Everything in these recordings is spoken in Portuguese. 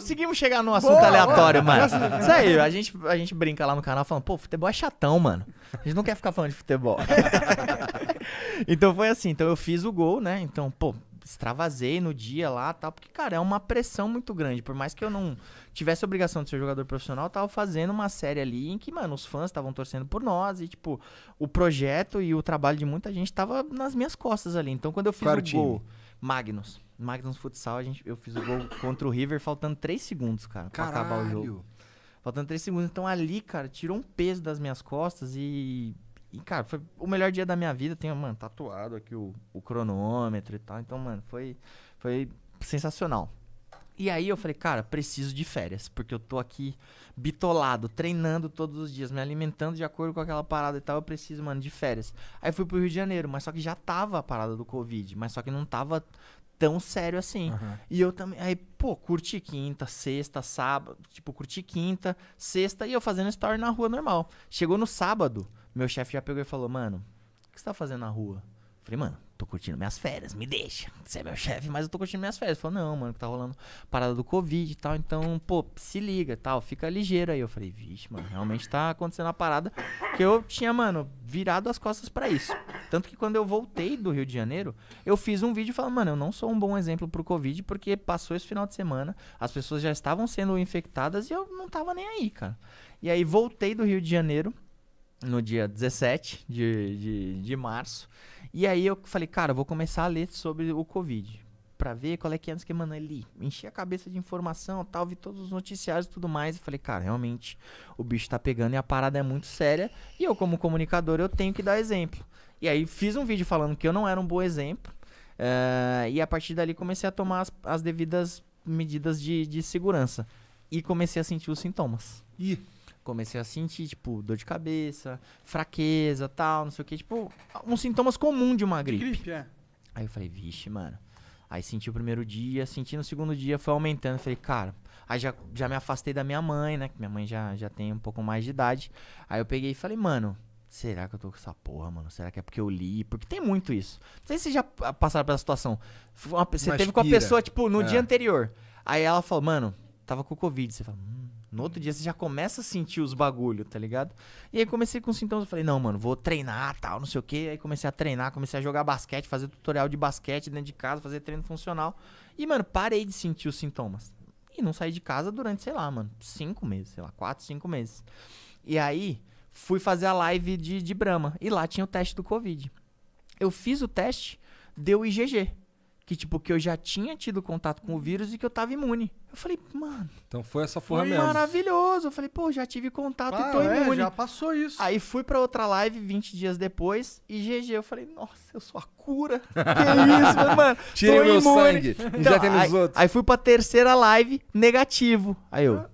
Conseguimos chegar num assunto Boa, aleatório, boa. mano. Isso aí, a gente, a gente brinca lá no canal falando, pô, futebol é chatão, mano. A gente não quer ficar falando de futebol. então foi assim, então eu fiz o gol, né? Então, pô, extravasei no dia lá tal, porque, cara, é uma pressão muito grande. Por mais que eu não tivesse obrigação de ser jogador profissional, eu tava fazendo uma série ali em que, mano, os fãs estavam torcendo por nós e, tipo, o projeto e o trabalho de muita gente tava nas minhas costas ali. Então, quando eu fiz Qual o time? gol, Magnus. Magnus Futsal, a gente, eu fiz o gol contra o River faltando 3 segundos, cara, pra acabar o jogo. Caralho. Faltando 3 segundos. Então ali, cara, tirou um peso das minhas costas e. E, cara, foi o melhor dia da minha vida. Tenho, mano, tatuado aqui o, o cronômetro e tal. Então, mano, foi, foi sensacional. E aí eu falei, cara, preciso de férias, porque eu tô aqui bitolado, treinando todos os dias, me alimentando de acordo com aquela parada e tal, eu preciso, mano, de férias. Aí fui pro Rio de Janeiro, mas só que já tava a parada do Covid, mas só que não tava tão sério assim. Aham. E eu também, aí, pô, curti quinta, sexta, sábado, tipo, curti quinta, sexta e eu fazendo story na rua normal. Chegou no sábado, meu chefe já pegou e falou, mano, o que você tá fazendo na rua? Falei, mano, tô curtindo minhas férias, me deixa. Você é meu chefe, mas eu tô curtindo minhas férias. Falou, não, mano, que tá rolando parada do Covid e tal, então, pô, se liga tal, fica ligeiro aí. Eu falei, vixe, mano, realmente tá acontecendo a parada que eu tinha, mano, virado as costas pra isso. Tanto que quando eu voltei do Rio de Janeiro, eu fiz um vídeo falando, mano, eu não sou um bom exemplo pro Covid, porque passou esse final de semana, as pessoas já estavam sendo infectadas e eu não tava nem aí, cara. E aí voltei do Rio de Janeiro, no dia 17 de, de, de março, e aí eu falei, cara, eu vou começar a ler sobre o Covid. Pra ver qual é que é, o que, mano, ali. Enchi a cabeça de informação tal, vi todos os noticiários e tudo mais. E falei, cara, realmente, o bicho tá pegando e a parada é muito séria. E eu, como comunicador, eu tenho que dar exemplo. E aí fiz um vídeo falando que eu não era um bom exemplo. eh, e a partir dali comecei a tomar as, as devidas medidas de, de segurança. E comecei a sentir os sintomas. Ih, Comecei a sentir, tipo, dor de cabeça, fraqueza, tal, não sei o que. Tipo, uns sintomas comuns de uma gripe. Gripe, é. Aí eu falei, vixe, mano. Aí senti o primeiro dia, senti no segundo dia, foi aumentando. Falei, cara. Aí já, já me afastei da minha mãe, né? Que minha mãe já, já tem um pouco mais de idade. Aí eu peguei e falei, mano, será que eu tô com essa porra, mano? Será que é porque eu li? Porque tem muito isso. Não sei se vocês já pa- passaram pela situação. Uma Você Uma teve com a pessoa, tipo, no É. dia anterior. Aí ela falou, mano, tava com Covid. Você fala, hum. No outro dia você já começa a sentir os bagulho, tá ligado? E aí comecei com sintomas, eu falei, não, mano, vou treinar, tal, não sei o que. Aí comecei a treinar, comecei a jogar basquete, fazer tutorial de basquete dentro de casa, fazer treino funcional. E, mano, parei de sentir os sintomas. E não saí de casa durante, sei lá, mano, cinco meses, sei lá, quatro, cinco meses. E aí, fui fazer a live de, de Brahma. E lá tinha o teste do Covid. Eu fiz o teste, deu IgG. Que, tipo, que eu já tinha tido contato com o vírus e que eu tava imune. Eu falei, mano, então foi essa porra foi mesmo. maravilhoso. Eu falei, pô, já tive contato e Ah, tô é, imune. já passou isso. Aí fui pra outra live 20 dias depois e GG. Eu falei, nossa, eu sou a cura. que isso, mano. Tirem tô meu imune. sangue. Então, já tem nos aí, outros. aí fui pra terceira live, negativo. Aí eu, o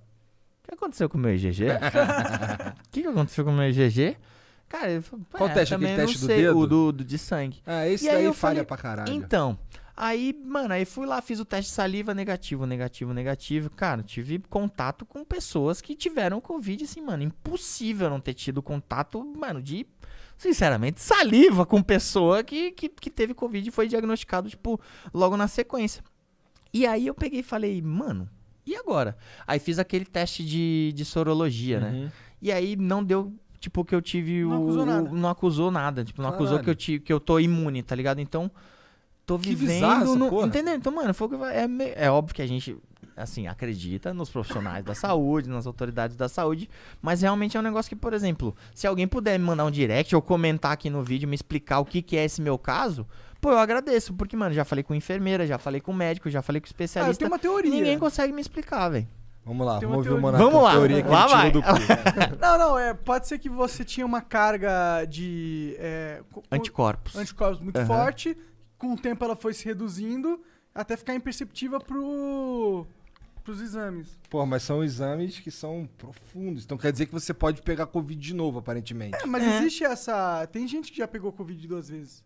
que aconteceu com o meu IgG? O que, que aconteceu com o meu IgG? Cara, ele falou, Qual é, teste? também Aquele não teste do sei, dedo? O do, do de sangue. Ah, esse E aí daí eu falha falei, pra caralho. Então, aí, mano, aí fui lá, fiz o teste de saliva, negativo, negativo, negativo. Cara, tive contato com pessoas que tiveram Covid, assim, mano, impossível não ter tido contato, mano, de, sinceramente, saliva com pessoa que, que, que teve Covid e foi diagnosticado, tipo, logo na sequência. E aí eu peguei e falei, mano, e agora? Aí fiz aquele teste de, de sorologia, né? Uhum. E aí não deu, tipo, que eu tive Não o. acusou. Não acusou nada. Tipo, não acusou Caralho. que eu, tive, que eu tô imune, tá ligado? Então, tô Que vivendo. no, porra. entendeu? Então, mano, foi é, me- é óbvio que a gente, assim, acredita nos profissionais da saúde, nas autoridades da saúde, mas realmente é um negócio que, por exemplo, se alguém puder me mandar um direct ou comentar aqui no vídeo, me explicar o que, que é esse meu caso, pô, eu agradeço, porque, mano, já falei com enfermeira, já falei com médico, já falei com Ah, especialista. tenho uma teoria. Ninguém consegue me explicar, velho. Vamos lá, Tem vamos ver o. Monarca. Vamos lá, teoria que lá ele vai. tirou do cu. Não, não, é, pode ser que você tinha uma carga de é, co- co- Anticorpos. anticorpos muito Aham. forte. Com o tempo ela foi se reduzindo até ficar imperceptível pro, pros exames. Pô, mas são exames que são profundos. Então quer dizer que você pode pegar Covid de novo, aparentemente. É, mas É. existe essa. Tem gente que já pegou Covid duas vezes.